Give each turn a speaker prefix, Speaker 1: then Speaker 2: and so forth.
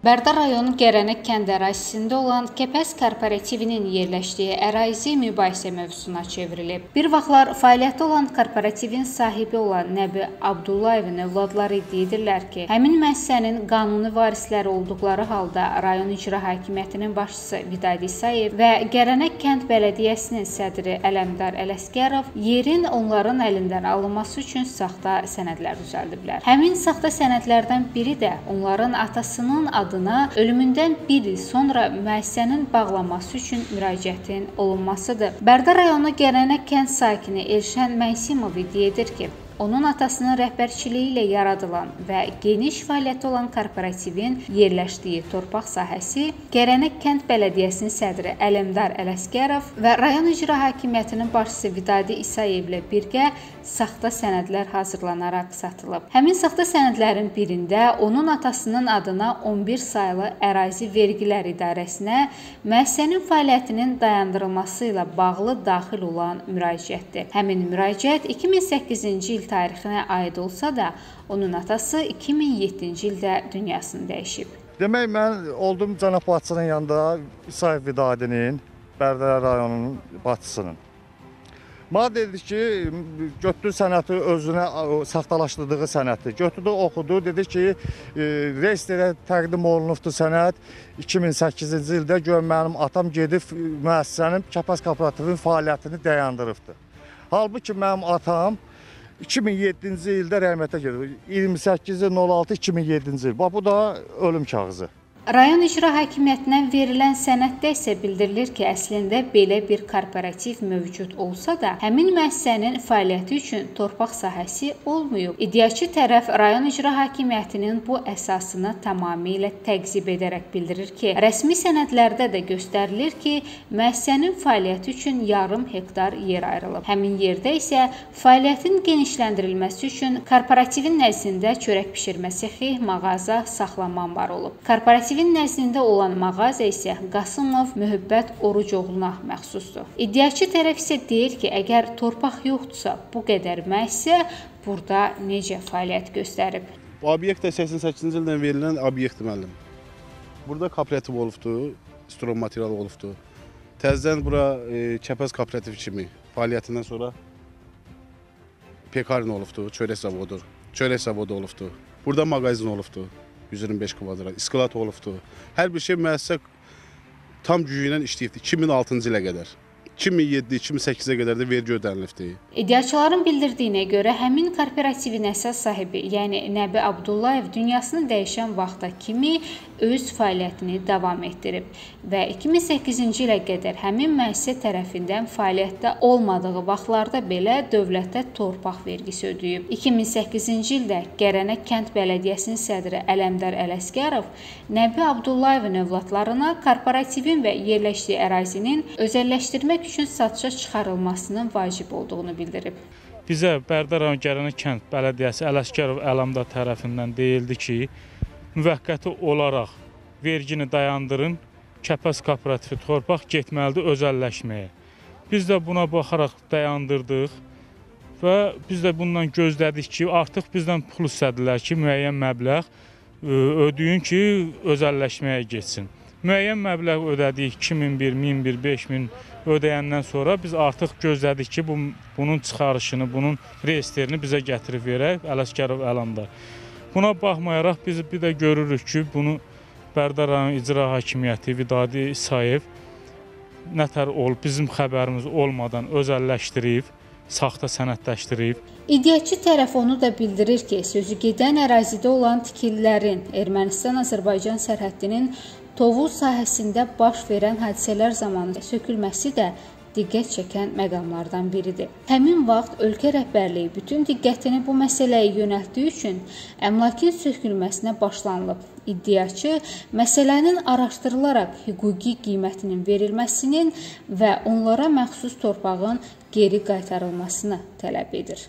Speaker 1: Bərdar rayonu Gərənək kənd ərazisində olan Kəpəz kooperativinin yerləşdiyi ərazi mübahisə mövzusuna çevrilib. Bir vaxtlar fəaliyyətdə olan kooperativin sahibi olan Nəbi Abdullayevin övladları iddia edirlər ki, həmin müəssisənin qanuni varisləri olduqları halda rayon icra hakimiyyətinin başçısı Vidadi İsayev və Gərənək kənd bələdiyyəsinin sədri Ələmdar Ələsgərov yerin onların əlindən alınması üçün saxta sənədlər düzəldiblər. Həmin saxta sənədlərdən biri də onların atasının adı adına ölümündən bir il sonra müəssisənin bağlanması üçün müraciətin olunmasıdır. Bərdə rayonu Gərənək kənd sakini Elşən Məysimov iddia edir ki, onun atasının rəhbərçiliyi ilə yaradılan və geniş fəaliyyəti olan kooperativin yerləşdiyi torpaq sahəsi Gərənək kənd bələdiyyəsinin sədri Ələmdar Ələsgərov və rayon icra hakimiyyətinin başçısı Vidadi İsayev ilə birgə saxta sənədlər hazırlanaraq satılıb. Həmin saxta sənədlərin birində onun atasının adına 11 saylı ərazi vergilər idarəsinə müəssisənin fəaliyyətinin dayandırılması ilə bağlı daxil olan müraciətdir. Həmin müraciət 2008-ci il tarixinə aid olsa da, onun atası 2007-ci ildə dünyasını dəyişib.
Speaker 2: Demək mən oldum cənab başçının yanında İsayev Vidadinin Bərdəli rayonunun başçısının. Mənə dedi ki, götürdü sənəti özünə saxtalaşdırdığı sənəti. Götürdü, oxudu, dedi ki, e, reyestrə təqdim olunubdu sənəd 2008-ci ildə gör mənim atam gedib müəssisənin Kəpəz kooperativinin fəaliyyətini dayandırıbdı. Halbuki mənim atam 2007-ci ildə rəhmətə gedib. 28.06.2007-ci il. Bax bu da ölüm kağızı.
Speaker 1: Rayon icra hakimiyyətindən verilən sənəddə isə bildirilir ki, əslində belə bir kooperativ mövcud olsa da, həmin müəssisənin fəaliyyəti üçün torpaq sahəsi olmayıb. İddiaçı tərəf rayon icra hakimiyyətinin bu əsasını tamamilə təqzib edərək bildirir ki, rəsmi sənədlərdə də göstərilir ki, müəssisənin fəaliyyəti üçün yarım hektar yer ayrılıb. Həmin yerdə isə fəaliyyətin genişləndirilməsi üçün kooperativin nəzdində çörək bişirmə sexi, mağaza, saxlama anbarı olub. Kooperativ Kooperativin nəzdində olan mağaza isə Qasımov Mühəbbət Orucoğluna məxsusdur. İddiaçı tərəf isə deyir ki, əgər torpaq yoxdursa, bu qədər müəssisə burada necə fəaliyyət göstərib?
Speaker 3: Bu obyekt də 88-ci ildən verilən obyektdir müəllim. Burada kooperativ olubdu, strom material olubdu. Təzədən bura e, Kəpəz kooperativ kimi fəaliyyətindən sonra pekarin olubdu, çörək zavodu, çörək zavodu olubdu. Burada mağazin olubdu. 125 kvadrat, iskilat olubdur. Hər bir şey müəssisə tam gücü ilə işləyibdir 2006-cı ilə qədər. 2007-2008-ə qədər də vergi ödənilibdi.
Speaker 1: İddiaçıların bildirdiyinə görə həmin kooperativin əsas sahibi, yəni Nəbi Abdullayev dünyasını dəyişən vaxta kimi öz fəaliyyətini davam etdirib və 2008-ci ilə qədər həmin müəssisə tərəfindən fəaliyyətdə olmadığı vaxtlarda belə dövlətə torpaq vergisi ödəyib. 2008-ci ildə Gərənək kənd bələdiyyəsinin sədri Ələmdar Ələsgərov Nəbi Abdullayevin övladlarına kooperativin və yerləşdiyi ərazinin özəlləşdirmək üçün satışa çıxarılmasının vacib olduğunu bildirib.
Speaker 4: Bizə Bərdər rayon Gərənə kənd bələdiyyəsi Ələsgərov Əlamdar tərəfindən deyildi ki, müvəqqəti olaraq vergini dayandırın, Kəpəz kooperativi torpaq getməlidir özəlləşməyə. Biz də buna baxaraq dayandırdıq və biz də bundan gözlədik ki, artıq bizdən pul istədilər ki, müəyyən məbləğ ödəyin ki, özəlləşməyə getsin. Müəyyən məbləğ ödədik, 2001, 1001, 5000 ödəyəndən sonra biz artıq gözlədik ki, bu bunun çıxarışını, bunun reyestrini bizə gətirib verək Ələsgərov Əlamdar. Buna baxmayaraq biz bir də görürük ki, bunu Bərdər rayon icra hakimiyyəti Vidadi İsayev nətər olub bizim xəbərimiz olmadan özəlləşdirib saxta sənədləşdirib.
Speaker 1: İddiaçı tərəf onu da bildirir ki, sözü gedən ərazidə olan tikililərin Ermənistan-Azərbaycan sərhəddinin Tovuz sahəsində baş verən hadisələr zamanı sökülməsi də diqqət çəkən məqamlardan biridir. Həmin vaxt ölkə rəhbərliyi bütün diqqətini bu məsələyə yönəltdiyi üçün əmlakın sökülməsinə başlanılıb. İddiaçı məsələnin araşdırılaraq hüquqi qiymətinin verilməsinin və onlara məxsus torpağın geri qaytarılmasını tələb edir.